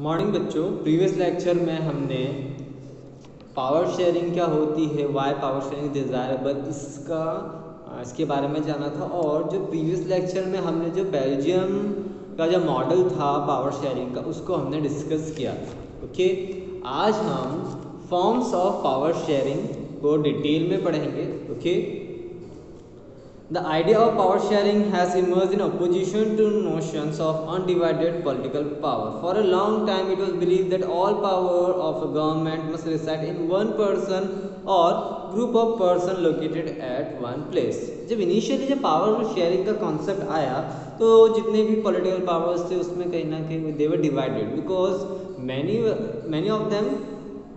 Morning बच्चों previous lecture में हमने पावर शेयरिंग क्या होती है वाई पावर शेयरिंग डिज़ायरेबल इसका इसके बारे में जाना था और जो प्रीवियस लेक्चर में हमने जो बेल्जियम का जो मॉडल था पावर शेयरिंग का, उसको हमने डिस्कस किया। ओके आज हम फॉर्म्स ऑफ़ पावर शेयरिंग को डिटेल में पढ़ेंगे। Okay The idea of power sharing has emerged in opposition to notions of undivided political power. For a long time, it was believed that all power of a government must reside in one person or group of person located at one place. जब initially जब power sharing का concept आया तो जितने भी political powers थे उसमें कहीं ना कहीं they were divided because many many of them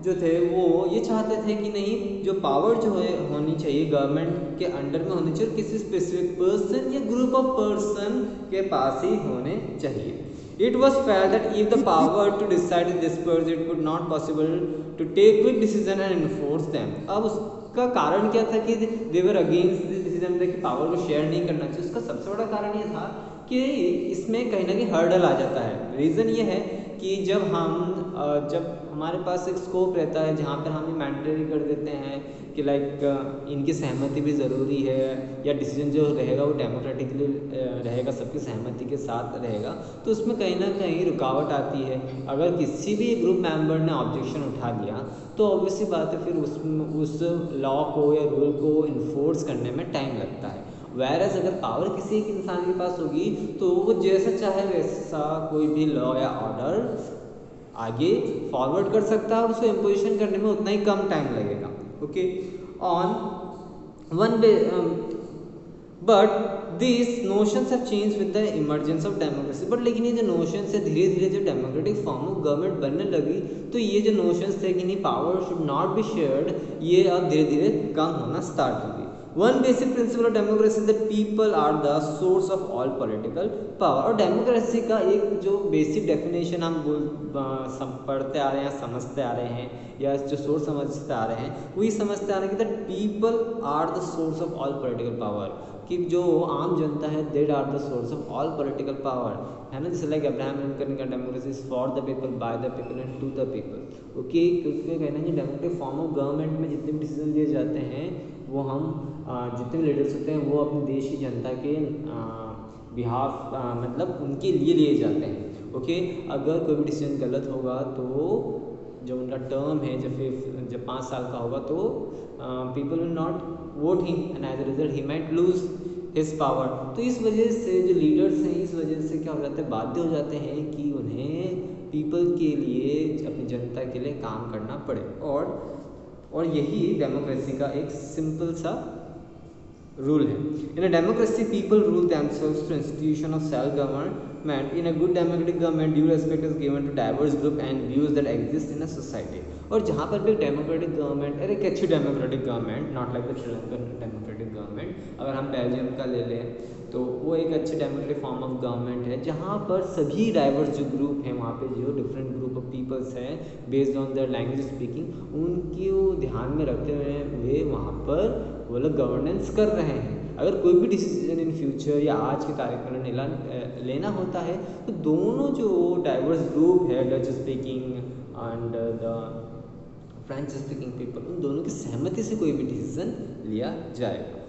जो थे, वो ये चाहते थे कि नहीं, जो पावर जो है, होनी चाहिए गवर्नमेंट के अंडर में होनी चाहिए किसी स्पेसिफिक पर्सन या ग्रुप ऑफ़ पर्सन के पास ही होने चाहिए। It was fair that if the power to decide this purse it could not possible to take quick decision and enforce them अब उसका कारण क्या था कि they were against this decision कि पावर को शेयर नहीं करना चाहिए। उसका सबसे बड़ा कारण ये था कि इसमें कहीं ना कहीं हर्डल आ जाता है। रीज़न ये है कि जब हम जब हमारे पास एक स्कोप रहता है जहाँ पर हम मैंडेटरी कर देते हैं कि लाइक इनकी सहमति भी ज़रूरी है या डिसीज़न जो रहेगा वो डेमोक्रेटिकली रहेगा, सबकी सहमति के साथ रहेगा तो उसमें कहीं ना कहीं रुकावट आती है। अगर किसी भी ग्रुप मेंबर ने ऑब्जेक्शन उठा लिया तो ऑब्वियसली बात है फिर उस उस लॉ को या रूल को इन्फोर्स करने में टाइम लगता है। वायरस अगर पावर किसी एक इंसान के पास होगी तो वो जैसा चाहे वैसा कोई भी लॉ या ऑर्डर आगे फॉरवर्ड कर सकता है और उसको इम्पोजिशन करने में उतना ही कम टाइम लगेगा okay on one but this notions have change with the emergence of democracy but लेकिन ये जो नोशंस है धीरे धीरे जो डेमोक्रेटिक फॉर्म ऑफ़ गवर्नमेंट बनने लगी तो ये जो नोशंस थे कि नहीं power should not be shared ये अब धीरे धीरे कम होना स्टार्ट हो one basic principle of democracy that people are the source of all political power और डेमोक्रेसी का एक जो बेसिक डेफिनेशन हम बोल पढ़ते आ रहे हैं, समझते आ रहे हैं, या जो सोर्स समझते आ रहे हैं, वही समझते आ रहे हैं कि that people are the source of all political power कि जो आम जनता है that are the source of all political power है ना? जैसे लाइक अब्राहम लिंकन का democracy is for the people by the people and to the people okay क्योंकि कहना है डेमोक्रेटिक फॉर्म ऑफ़ गवर्नमेंट में जितने भी डिसीज़न लिए जाते हैं वो हम जितने लीडर्स होते हैं, वो अपने देश की जनता के बिहाफ मतलब उनके लिए लिए जाते हैं। ओके अगर कोई भी डिसीज़न गलत होगा तो जब उनका टर्म है, जब फिर, जब पाँच साल का होगा तो people will not vote him and as a result he might lose his power तो इस वजह से जो लीडर्स हैं, इस वजह से क्या हो जाता है? बाध्य हो जाते हैं कि उन्हें पीपल के लिए, अपनी जनता के लिए काम करना पड़े। और और यही डेमोक्रेसी का एक सिंपल सा रूल है। In a democracy people rule to institution of self government in a good democratic government due respect is given to diverse group and views that exist in a society और जहाँ पर भी democratic government अरे एक अच्छी democratic government not like the Sri Lankan democratic government अगर हम Belgium का ले लें तो वो एक अच्छे डेमोक्रेटिक फॉर्म ऑफ़ गवर्नमेंट है, जहाँ पर सभी डाइवर्स जो ग्रुप हैं, वहाँ पे जो डिफरेंट ग्रुप ऑफ़ पीपल्स हैं based on their language speaking उनकी वो ध्यान में रखते हुए वे वहाँ पर वो लोग गवर्नेंस कर रहे हैं। अगर कोई भी डिसीज़न इन फ्यूचर या आज के कार्यक्रम में लेना होता है तो दोनों जो डाइवर्स ग्रुप है Dutch speaking and the French speaking people उन दोनों की सहमति से कोई भी डिसीज़न लिया जाएगा।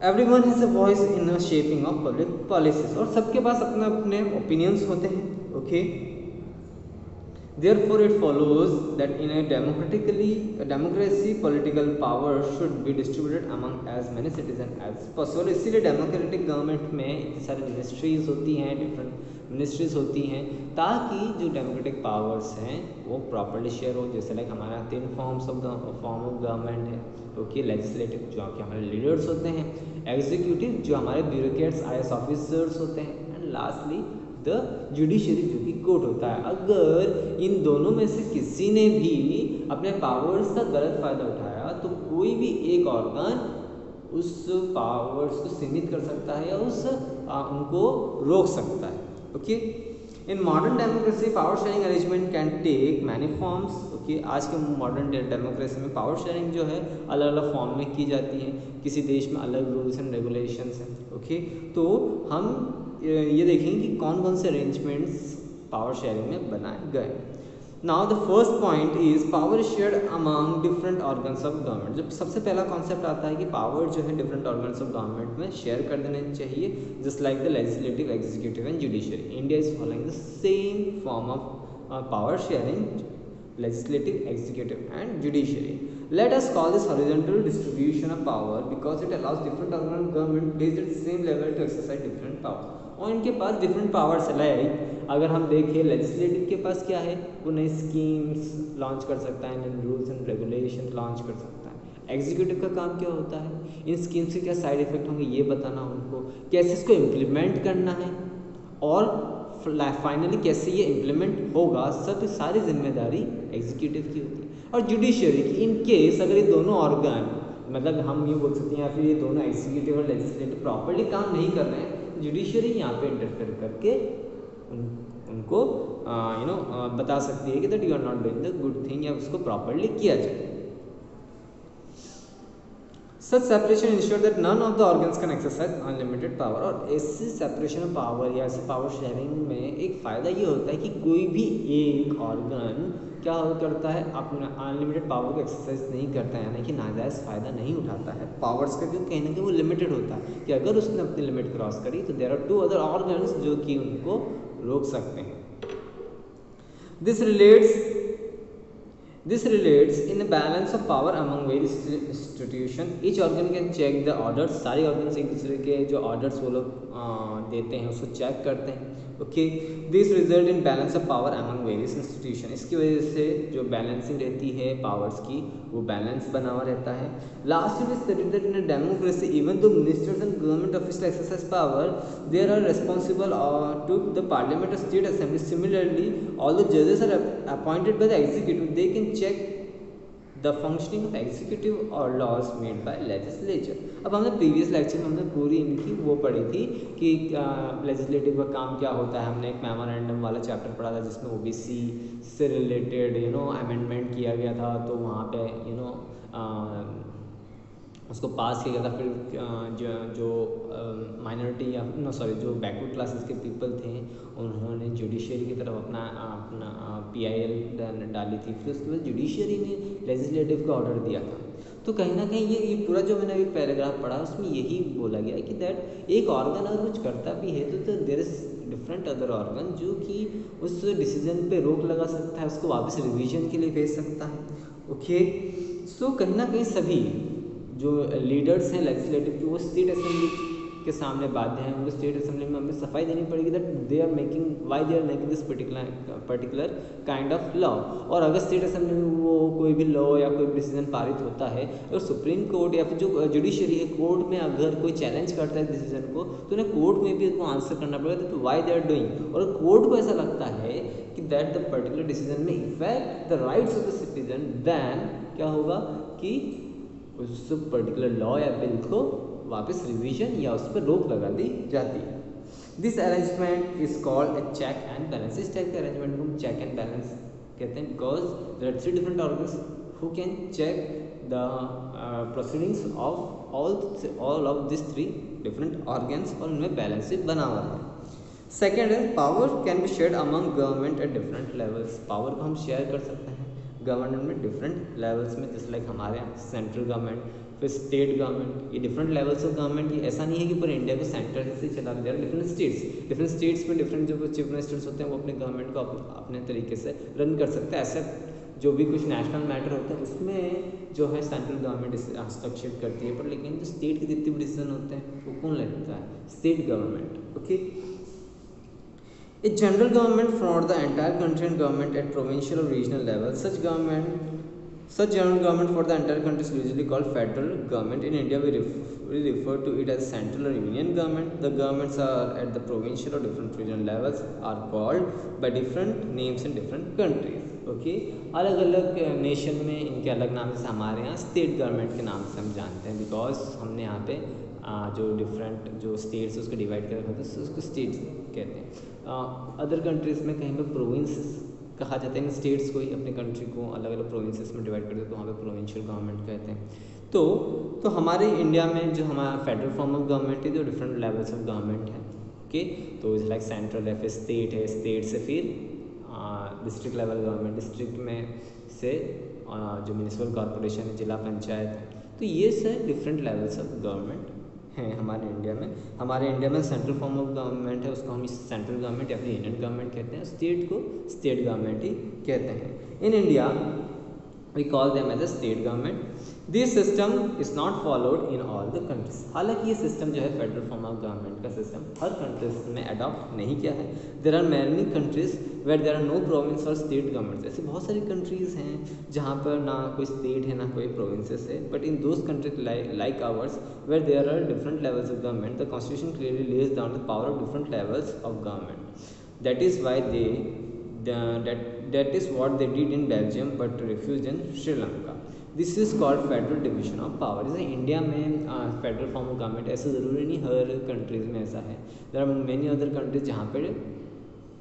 Every one has a voice in the shaping of public policies और सबके पास अपना अपने ओपिनियंस होते हैं okay Therefore, it follows that in a democratically a democracy, political power should be distributed among as many citizens as possible. इसीलिए democratic government में इतनी सारी मिनिस्ट्रीज होती हैं डिफरेंट मिनिस्ट्रीज होती हैं ताकि जो डेमोक्रेटिक पावर्स हैं वो प्रॉपरली शेयर हो जैसे लाइक हमारा तीन forms of form of government है ओके लेजिस्लेटिव जो कि हमारे लीडर्स होते हैं एग्जीक्यूटिव जो हमारे ब्यूरोक्रेट्स आई ऑफिसर्स होते हैं एंड लास्टली द जुडिशरी जो कि कोर्ट होता है। अगर इन दोनों में से किसी ने भी अपने पावर्स का गलत फ़ायदा उठाया तो कोई भी एक ऑर्गन उस पावर्स को सीमित कर सकता है या उस आ, उनको रोक सकता है। Okay in modern democracy power sharing arrangement can take many forms okay आज के मॉडर्न डेमोक्रेसी में पावर शेयरिंग जो है अलग अलग फॉर्म में की जाती है। किसी देश में अलग रूल्स एंड रेगुलेशंस हैं। ओके तो हम ये देखेंगे कि कौन कौन से अरेंजमेंट्स पावर शेयरिंग में बनाए गए। Now the first point is power share among different organs of government जब सबसे पहला कॉन्सेप्ट आता है कि पावर जो है डिफरेंट ऑर्गन्स ऑफ़ गवर्नमेंट में शेयर कर देने चाहिए just like the legislative executive and judiciary India is following the same form of power sharing legislative executive and judiciary let us call this horizontal distribution of power because it allows different organ government placed at the same level to exercise different power. और इनके पास different powers है। अगर हम देखें legislative के पास क्या है? वो नई स्कीम्स लॉन्च कर सकता है रूल्स एंड रेगुलेशन लॉन्च कर सकता है। एग्जीक्यूटिव का काम क्या होता है? इन स्कीम्स के क्या साइड इफ़ेक्ट होंगे? ये बताना उनको। कैसे इसको इम्प्लीमेंट करना है? और फाइनली कैसे ये इम्प्लीमेंट होगा? सब सारी ज़िम्मेदारी एग्जीक्यूटिव की होती है। और जुडिशियरी की इन केस अगर ये दोनों ऑर्गन मतलब हम ये बोल सकते हैं या फिर ये दोनों एग्जीक्यूटिव और लेजिस्लेटिव प्रॉपरली काम नहीं कर रहे हैं जुडिशरी यहाँ पे इंटरफेयर करके उन, उनको यू नो बता सकती है कि that you are not doing the good thing या उसको प्रॉपरली किया जाए। Such separation ensure that none of the organs can exercise unlimited power और ऐसी सेपरेशन ऑफ़ पावर या ऐसे पावर शेयरिंग में एक फ़ायदा ये होता है कि कोई भी एक ऑर्गन क्या हो करता है? अपना अनलिमिटेड पावर को एक्सरसाइज नहीं करता है, यानी कि नाजायज़ फ़ायदा नहीं उठाता है। पावर्स का क्यों? कहीं ना कहीं वो लिमिटेड होता है कि अगर उसने अपनी लिमिट क्रॉस करी तो there are two other organ जो कि उनको रोक सकते हैं। This relates This relates in a balance of power among various institution. Each organ can check the orders. सारे organs एक दूसरे के जो orders वो लोग देते हैं, उसको check करते हैं। Okay this result in balance of power among various institution इसकी वजह से जो बैलेंसिंग रहती है पावर्स की, वो बैलेंस बना हुआ रहता है। लास्ट में studied that in democracy even though ministers and government office exercise power there are responsible to the parliament state assembly similarly all the जजेस are appointed by the executive they can check the functioning of executive और laws made by legislature अब हमने previous lecture में हमने पूरी इनकी वो पढ़ी थी कि लेजिस्लेटिव का काम क्या होता है। हमने एक मेमोरेंडम वाला चैप्टर पढ़ा था जिसमें ओबीसी से रिलेटेड यू नो अमेंडमेंट किया गया था। तो वहाँ पे यू नो उसको पास किया गया था, फिर जो जो माइनॉरिटी या नो सॉरी जो बैकवर्ड क्लासेस के पीपल थे, उन्होंने जुडिशरी की तरफ़ अपना अपना पी आई एल डाली थी। फिर उसके बाद जुडिशरी ने लेजिस्लेटिव का ऑर्डर दिया था। तो कहीं ना कहीं ये ये पूरा जो मैंने अभी पैराग्राफ पढ़ा, उसमें यही बोला गया कि दैट एक ऑर्गन अगर कुछ करता भी है तो there is different other organ जो कि उस डिसीज़न पे रोक लगा सकता है, उसको वापस रिवीजन के लिए भेज सकता है। ओके सो कहीं ना कहीं सभी जो लीडर्स हैं लेजिस्लेटिव के, वो स्टेट असेंबली के सामने बाध्य हैं। उनको स्टेट असेंबली में हमें सफ़ाई देनी पड़ेगी that they are making why they are making this particular particular kind of law और अगर स्टेट असेंबली में वो कोई भी लॉ या कोई डिसीज़न पारित होता है, और सुप्रीम कोर्ट या फिर जो जुडिशरी है कोर्ट में अगर कोई चैलेंज करता है डिसीज़न को तो उन्हें कोर्ट में भी उसको आंसर करना पड़ेगा तो वाई दे आर डूइंग और कोर्ट को ऐसा लगता है कि दैट द पर्टिकुलर डिसीज़न में effect the rights of the citizen then क्या होगा कि उस पर्टिकुलर लॉ या बिल को वापस रिवीजन या उस पर रोक लगा दी जाती है। This arrangement is called a check and balance इस टाइप के अरेंजमेंट को चेक एंड बैलेंस कहते हैं because there are three different organs who can check the proceedings of all all of this three different organs और उनमें balance बना हुआ है। सेकेंड है power can be share among government at different levels power को हम share कर सकते हैं। गवर्नमेंट में डिफरेंट लेवल्स में जैसे लाइक हमारे यहाँ सेंट्रल गवर्नमेंट फिर स्टेट गवर्नमेंट ये डिफरेंट लेवल्स ऑफ़ गवर्नमेंट ये ऐसा नहीं है कि पूरे इंडिया को सेंटर से चला दिया। डिफरेंट स्टेट्स डिफरेंट स्टेट्स में डिफरेंट जो चीफ मिनिस्टर्स होते हैं, वो अपने गवर्नमेंट को अपने तरीके से रन कर सकते हैं। ऐसे जो भी कुछ नेशनल मैटर होता है, उसमें जो है सेंट्रल गवर्नमेंट हस्तक्षेप करती है। पर लेकिन जो स्टेट के जितने भी डिसीज़न होते हैं, वो कौन लेता है? State government okay A general government for the entire country and government at provincial or regional level. Such government, such general government for the entire country is usually called federal government. In India, we, ref, we refer to it as central or union government. The governments are at the provincial or different regional levels are called by different names in different countries. Okay okay? अलग अलग nation में इनके अलग नाम से हमारे यहाँ state government के नाम से हम जानते हैं बिकॉज़ हमने यहाँ पे जो डिफरेंट जो स्टेट्स उसको डिवाइड कर रखा था उसको स्टेट्स कहते हैं। अदर कंट्रीज़ में कहीं पर प्रोविंस कहा जाता है स्टेट्स को ही अपने कंट्री को अलग अलग प्रोविंसेस में डिवाइड करते हैं तो वहाँ पे प्रोविंशियल गवर्नमेंट कहते हैं। तो तो हमारे इंडिया में जो हमारा फेडरल फॉर्म ऑफ़ गवर्नमेंट है, जो डिफरेंट लेवल्स ऑफ़ गवर्नमेंट है ओके तो इज़ लाइक सेंट्रल है फिर स्टेट है स्टेट से फिर डिस्ट्रिक्ट लेवल गवर्नमेंट डिस्ट्रिक्ट में से जो म्यूनसिपल कॉरपोरेशन है, जिला पंचायत है। तो ये sir different levels of government हैं हमारे इंडिया में। हमारे इंडिया में सेंट्रल फॉर्म ऑफ़ गवर्नमेंट है, उसको हम सेंट्रल गवर्नमेंट या फिर यूनियन गवर्नमेंट कहते हैं स्टेट को स्टेट गवर्नमेंट ही कहते हैं। In India we call them as a state government this system is not followed in all the countries हालाँकि ये सिस्टम जो है फेडरल फॉर्म ऑफ़ गवर्नमेंट का सिस्टम हर कंट्रीज़ में अडॉप्ट नहीं किया है। There are many countries where there are no province और स्टेट गवर्नमेंट ऐसे बहुत सारी कंट्रीज़ हैं जहाँ पर ना कोई स्टेट है, ना कोई प्रोविंसेस है। But in those countries like ours where there are different levels of government the constitution clearly lays down the power of different levels of government that is why they that that is what they did in Belgium but refused in Sri Lanka. This is called federal division of power जैसे India में federal form of government ऐसा ज़रूरी नहीं, हर countries में ऐसा है। There are many other countries जहाँ पर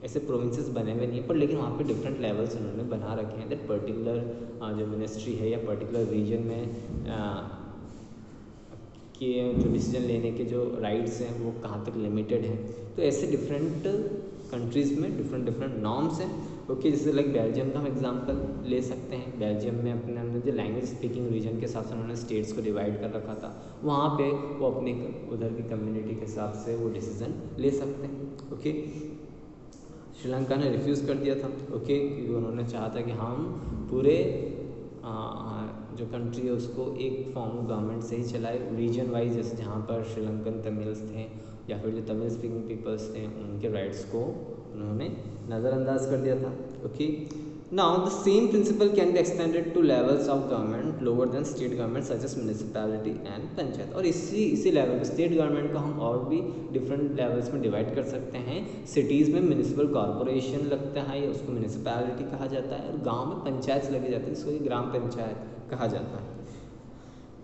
ऐसे प्रोविंसेस बने हुए नहीं है, पर लेकिन वहाँ पे डिफरेंट लेवल्स उन्होंने बना रखे हैं। दैट पर्टिकुलर जो मिनिस्ट्री है या पर्टिकुलर रीजन में के, जो डिसीज़न लेने के जो राइट्स हैं, वो कहाँ तक लिमिटेड हैं। तो ऐसे डिफरेंट कंट्रीज़ में डिफरेंट डिफरेंट नॉर्म्स हैं। ओके जैसे लाइक बेल्जियम का हम एग्जांपल ले सकते हैं। बेल्जियम में अपने अंदर जो लैंग्वेज स्पीकिंग रीजन के हिसाब से उन्होंने स्टेट्स को डिवाइड कर रखा था वहाँ पे वो अपने उधर की कम्युनिटी के हिसाब से वो डिसीज़न ले सकते हैं। ओके श्रीलंका ने रिफ्यूज़ कर दिया था। ओके क्योंकि उन्होंने चाहा था कि हम पूरे आ, जो कंट्री है उसको एक फॉर्म ऑफ़ गवर्नमेंट से ही चलाए। रीजन वाइज जैसे जहाँ पर श्रीलंकन तमिल्स थे या फिर जो तमिल स्पीकिंग पीपल्स थे उनके राइट्स को उन्होंने नज़रअंदाज कर दिया था okay now the same principle can be extended to levels of government lower than state government such as municipality and panchayat और इसी इसी लेवल पर स्टेट गवर्नमेंट को हम और भी डिफरेंट लेवल्स में डिवाइड कर सकते हैं। सिटीज़ में म्यूनिसिपल कॉरपोरेशन लगता है या उसको म्यूनिसिपैलिटी कहा जाता है, और गाँव में पंचायत लगे जाती है, जिसको ग्राम पंचायत कहा जाता है।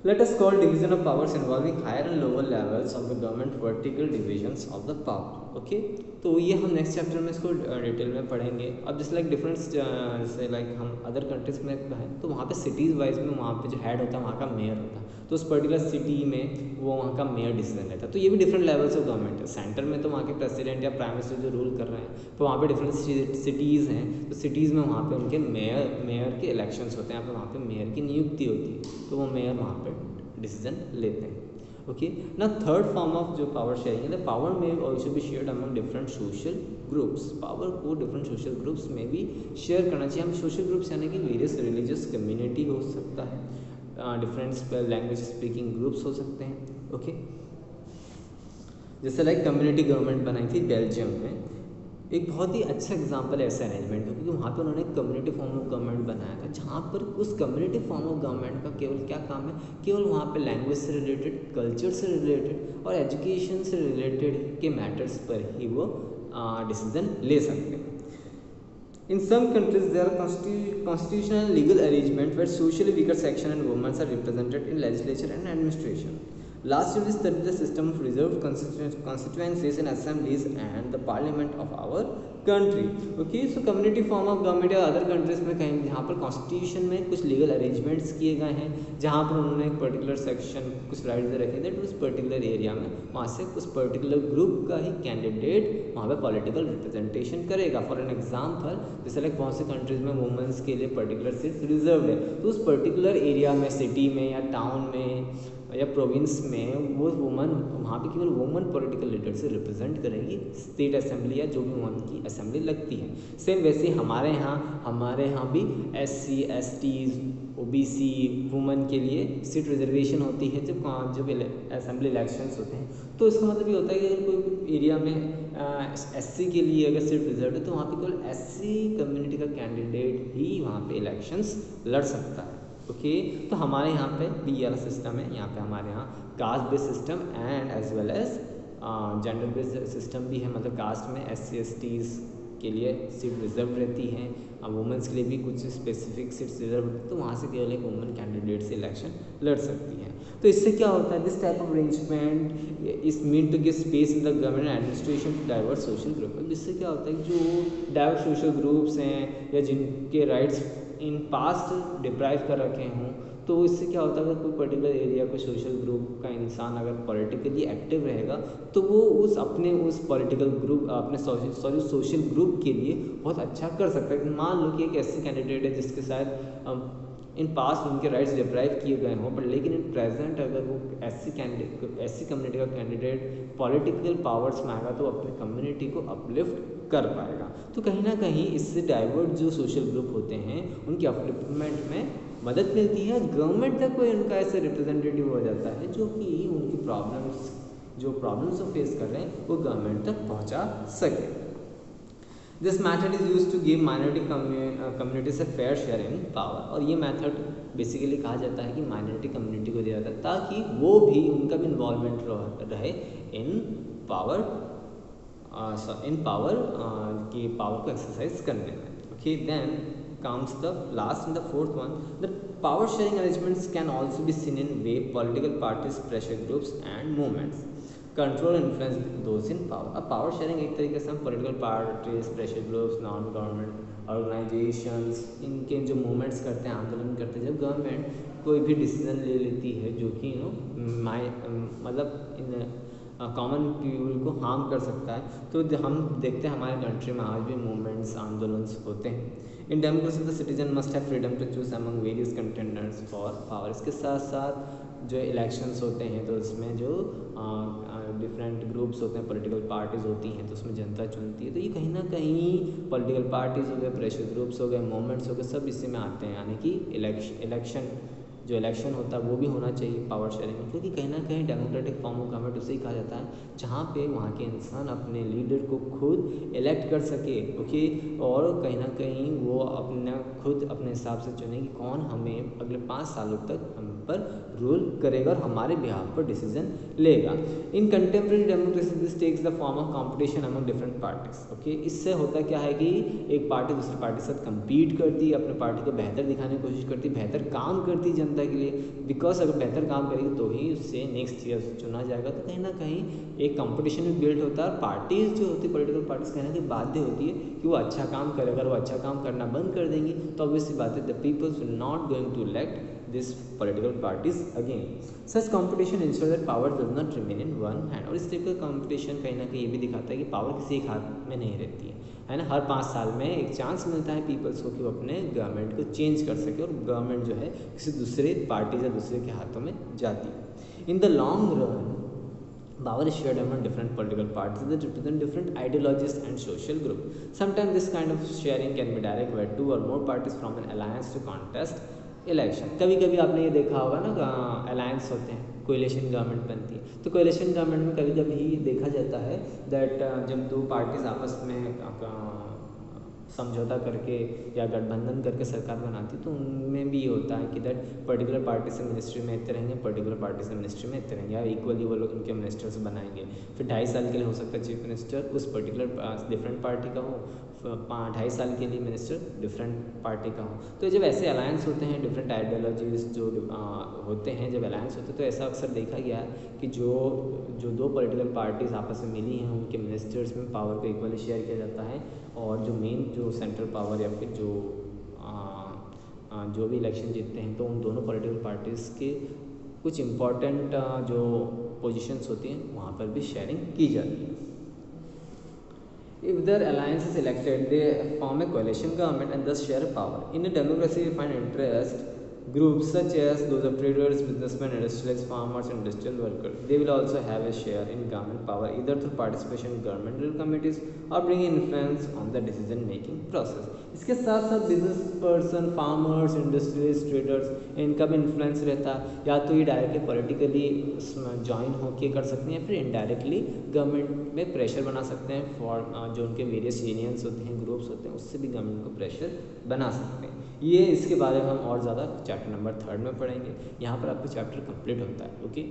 Let us call division of powers involving higher and lower levels of the government vertical divisions of the power. okay? तो ये हम नेक्स्ट चैप्टर में इसको डिटेल में पढ़ेंगे अब जैसे लाइक डिफरेंट जैसे लाइक हम अदर कंट्रीज़ में हैं तो वहाँ पे सिटीज़ वाइज में वहाँ पे जो हेड होता है वहाँ का मेयर होता है तो उस पर्टिकुलर सिटी में वो वहाँ का मेयर डिसीज़न लेता है। तो ये भी डिफरेंट लेवल्स ऑफ़ गवर्नमेंट है। सेंटर में तो वहाँ के प्रेसिडेंट या प्राइम मिनिस्टर जो रूल कर रहे हैं तो वहाँ पे डिफरेंट सिटीज़ हैं। तो सिटीज़ में वहाँ पे उनके मेयर मेयर के इलेक्शंस होते हैं। वहाँ पे मेयर की नियुक्ति होती है। तो वो मेयर वहाँ पर डिसीज़न लेते हैं। ओके ना थर्ड फॉर्म ऑफ़ जो पावर शेयरिंग है पावर में ऑल्सो भी share among different social groups power को डिफरेंट सोशल ग्रुप्स में भी शेयर करना चाहिए। हम सोशल ग्रुप्स यानी कि वेरियस रिलीजियस कम्युनिटी हो सकता है। डिफरेंट लैंग्वेज स्पीकिंग ग्रुप्स हो सकते हैं ओके जैसे लाइक कम्युनिटी गवर्नमेंट बनाई थी बेल्जियम में, एक बहुत ही अच्छा एग्ज़ाम्पल है ऐसे अरेंजमेंट का, क्योंकि वहाँ पर उन्होंने कम्युनिटी फॉर्म ऑफ़ गवर्नमेंट बनाया था, जहाँ पर उस कम्युनिटी फॉर्म ऑफ़ गवर्नमेंट का केवल क्या काम है? केवल वहाँ पे लैंग्वेज से रिलेटेड कल्चर से रिलेटेड और एजुकेशन से रिलेटेड के मैटर्स पर ही वो डिसीज़न ले सकते हैं। In some countries, there are constitutional legal arrangements where socially weaker section and women are represented in legislature and administration. Last year we studied the system of reserved constituencies in assemblies and the parliament of our country. Okay so community form of government या other countries में कहीं, जहाँ पर constitution में कुछ legal arrangements किए गए हैं, जहाँ पर उन्होंने एक पर्टिकुलर सेक्शन कुछ राइट्स रखे दैट उस पर्टिकुलर एरिया में वहाँ से उस पर्टिकुलर ग्रुप का ही कैंडिडेट वहाँ पर पॉलिटिकल रिप्रेजेंटेशन करेगा फॉर एन एग्ज़ाम्पल जैसे लाइक बहुत से कंट्रीज़ में वुमेंस के लिए पर्टिकुलर सीट रिज़र्व है तो उस पर्टिकुलर एरिया में सिटी में या टाउन में या प्रोविंस में वो वुमन वहाँ पे केवल वुमन पॉलिटिकल लीडर से रिप्रेजेंट करेंगी स्टेट असेंबली या जो भी वुमन की असेंबली लगती है। सेम वैसे हमारे यहाँ हमारे यहाँ भी S C S T O B C woman के लिए सीट रिजर्वेशन होती है जब जब असेंबली इलेक्शंस होते हैं। तो इसका मतलब ये होता है कि अगर कोई एरिया में एस सी के लिए अगर सीट रिज़र्व है तो वहाँ पे केवल एस सी कम्युनिटी का कैंडिडेट ही वहाँ पे इलेक्शंस लड़ सकता है। ओके तो हमारे यहाँ पे भी ये सिस्टम है, यहाँ पे हमारे यहाँ caste based system and as well as gender based system भी है मतलब कास्ट में एस सी एस के लिए सीट रिज़र्व रहती हैं। अब वुमेंस के लिए भी कुछ स्पेसिफिक सीट्स रिज़र्व रहती तो वहाँ से केवल एक वुमेन कैंडिडेट से इलेक्शन लड़ सकती हैं। तो इससे क्या होता है? This type of arrangement is mean to give space in the government administration to diverse social group इससे क्या होता है जो डाइवर्स सोशल ग्रुप्स हैं, या जिनके राइट्स इन पास्ट डिप्राइव कर रखे हों तो इससे क्या होता है, अगर कोई पर्टिकुलर एरिया कोई सोशल ग्रुप का इंसान अगर पॉलिटिकली एक्टिव रहेगा तो वो उस अपने उस पॉलिटिकल ग्रुप अपने सॉरी सोशल ग्रुप के लिए बहुत अच्छा कर सकता है। मान लो कि एक ऐसे कैंडिडेट है जिसके साथ इन पास उनके राइट्स डिप्राइव किए गए हों बट लेकिन इन प्रेजेंट अगर वो ऐसी कैंडिडेट ऐसी कम्युनिटी का कैंडिडेट पॉलिटिकल पावर्स में आएगा तो अपनी कम्युनिटी को अपलिफ्ट कर पाएगा। तो कहीं ना कहीं इससे डाइवर्ट जो सोशल ग्रुप होते हैं, उनकी अपलिफ्टमेंट में मदद मिलती है गवर्नमेंट तक कोई उनका ऐसे रिप्रेजेंटेटिव हो जाता है जो कि उनकी प्रॉब्लम्स जो प्रॉब्लम्स वो फेस कर रहे हैं, वो गवर्नमेंट तक पहुँचा सके। This method is use to give minority community से फेयर शेयर इन पावर और ये मैथड बेसिकली कहा जाता है कि माइनॉरिटी कम्युनिटी को दिया जाता है ताकि वो भी उनका भी इन्वॉल्वमेंट रहे इन पावर इन पावर की पावर को एक्सरसाइज करने में। Okay then comes the last and the fourth one the power sharing arrangements can also be seen in way political parties, pressure groups, and movements. Control influence those in power अब power sharing एक तरीके से हम political parties pressure groups non government organisations इनके जो movements करते हैं, आंदोलन करते हैं, जब गवर्नमेंट कोई भी डिसीज़न ले लेती है, जो कि यू नो माई मतलब इन कॉमन पीपल को हार्म कर सकता है। तो हम देखते हैं हमारे कंट्री में आज भी मूवमेंट्स आंदोलन होते हैं। In democracy the citizen must have freedom to choose among various contenders for power इसके साथ साथ जो इलेक्शंस होते हैं तो उसमें जो डिफरेंट ग्रुप्स होते हैं पॉलिटिकल पार्टीज़ होती हैं तो उसमें जनता चुनती है। तो ये कहीं ना कहीं पॉलिटिकल पार्टीज़ हो गए प्रेशर ग्रुप्स हो गए मोमेंट्स हो गए, सब इसी में आते हैं। यानी कि इलेक्शन इलेक्शन जो इलेक्शन होता है, वो भी होना चाहिए पावर शेयरिंग में। क्योंकि कहीं ना कहीं डेमोक्रेटिक फॉर्म ऑफ़ गवर्नमेंट उसे ही कहा जाता है, जहाँ पे वहाँ के इंसान अपने लीडर को खुद इलेक्ट कर सके ओके और कहीं ना कहीं वो अपना, खुद अपने हिसाब से चुने कि कौन हमें अगले पाँच सालों तक हम पर रूल करेगा और हमारे बिहार पर डिसीज़न लेगा। In contemporary democracy this takes the form of competition among different parties okay इससे होता क्या है कि एक पार्टी दूसरी पार्टी के साथ कम्पीट करती है अपने पार्टी को बेहतर दिखाने की कोशिश करती है बेहतर काम करती है जनता के लिए। बिकॉज़ अगर बेहतर काम करेगी तो ही उससे नेक्स्ट ईयर चुना जाएगा। तो कहीं ना कहीं एक कंपटीशन भी बिल्ड होता है और पार्टीज़ जो होती है पोलिटिकल पार्टीज़ कहना कि बाध्य होती है कि वो अच्छा काम करे। अगर वो अच्छा काम करना बंद कर देंगी तो ऑब्वियसली बात है the peoples not going to elect this political parties again. Such competition ensures that power does not remain in one hand. और इस तरीके का कॉम्पिटिशन कहीं ना कहीं ये भी दिखाता है कि पावर किसी एक हाथ में नहीं रहती है। है ना? हर पाँच साल में एक चांस मिलता है पीपल्स को कि वो अपने गवर्नमेंट को चेंज कर सके और गवर्नमेंट जो है किसी दूसरे पार्टी या दूसरे के हाथों में जाती है। In the long run power share among different political parties represent different ideologies and social group sometime this kind of sharing can be direct wait two or more parties from an alliance to contest election कभी कभी आपने ये देखा होगा ना alliance होते हैं coalition government बनती है। तो कोलेशन गवर्नमेंट में कभी कभी देखा जाता है दैट जब दो पार्टीज़ आपस में समझौता करके या गठबंधन करके सरकार बनाती तो उनमें भी ये होता है कि दैट पर्टिकुलर पार्टी से मिनिस्ट्री में इतने रहेंगे पर्टिकुलर पार्टी से मिनिस्ट्री में इतने रहेंगे, या इक्वली वो लोग उनके मिनिस्टर्स बनाएँगे। फिर ढाई साल के लिए हो सकता है चीफ मिनिस्टर उस पर्टिकुलर डिफरेंट पार्टी का हो ढाई साल के लिए मिनिस्टर डिफरेंट पार्टी का हो। तो जब ऐसे अलायंस होते हैं डिफरेंट आइडियोलॉजीज जो आ, होते हैं जब अलायंस होते हैं तो ऐसा अक्सर देखा गया है कि जो जो दो पॉलिटिकल पार्टीज़ आपस में मिली हैं उनके मिनिस्टर्स में पावर को इक्वली शेयर किया जाता है और जो मेन जो सेंट्रल पावर या फिर जो आ, आ, जो भी इलेक्शन जीतते हैं तो उन दोनों पॉलिटिकल पार्टीज़ के कुछ इंपॉर्टेंट जो पोजीशंस होती हैं वहाँ पर भी शेयरिंग की जाती है। If their alliance is elected, they form a coalition government and thus share power. In a democracy, we find interest groups such as those of traders, businessmen, industrialists, farmers, and industrial workers. They will also have a share in government power either through participation in governmental committees or bringing influence on the decision making process. इसके साथ साथ business person farmers industrialist traders इनका भी influence रहता है या तो ये डायरेक्टली पॉलिटिकली ज्वाइन होके कर सकते हैं या फिर इनडायरेक्टली गवर्नमेंट में प्रेशर बना सकते हैं फॉर जो उनके वेरियस यूनियंस होते हैं ग्रुप्स होते हैं उससे भी गवर्नमेंट को प्रेशर बना सकते हैं ये इसके बारे में हम और ज़्यादा चैप्टर नंबर थर्ड में पढ़ेंगे। यहाँ पर आपका चैप्टर कंप्लीट होता है ओके